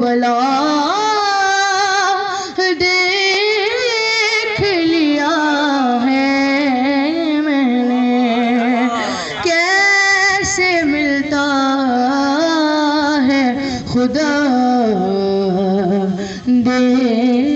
بلا دیکھ لیا ہے میں نے کیسے ملتا ہے خدا دیکھ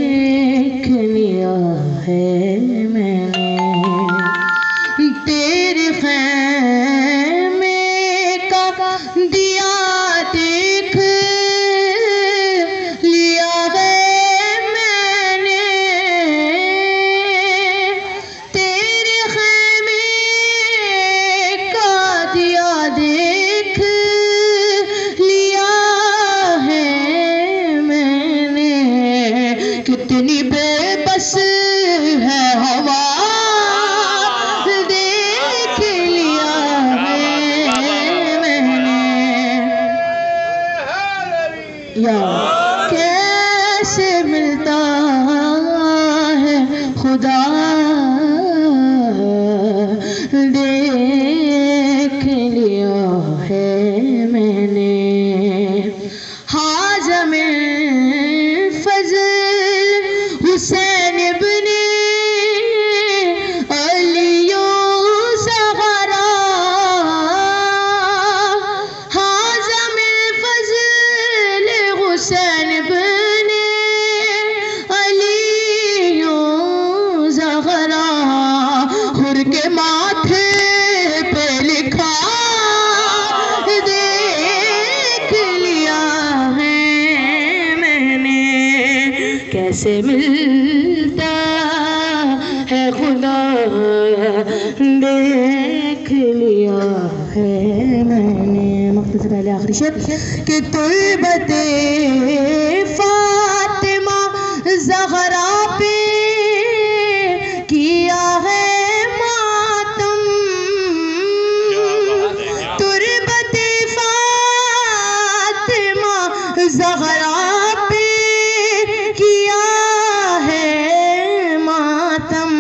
یا کیسے ملتا ہے خدا؟ دیکھ لیا ہے میں نے۔ حاجم فضل حسین کیسے ملتا ہے خدا دیکھ نے سے پہلے آخری شب کہ طلبت فاطمہ زہرا پہ کیا ہے ماتم؟ تربت فاطمہ زہرا پہ کیا ہے ماتم؟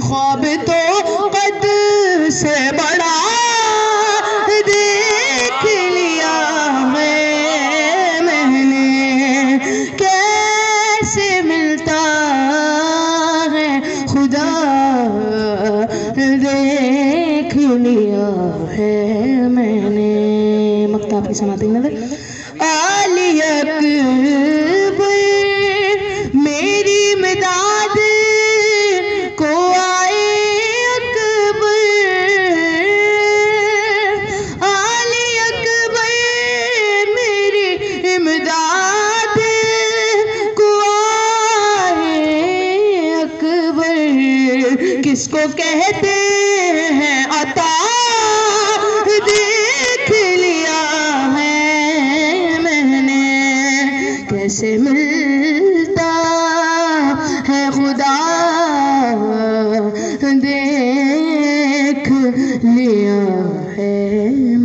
خواب تو قد سے بڑا دیکھ لیا ہے میں نے۔ مکتاب کی سماعتی نظر۔ آلی جس کو کہتے ہیں، عطا دیکھ لیا ہے میں نے۔ کیسے ملتا ہے خدا؟ دیکھ لیا ہے۔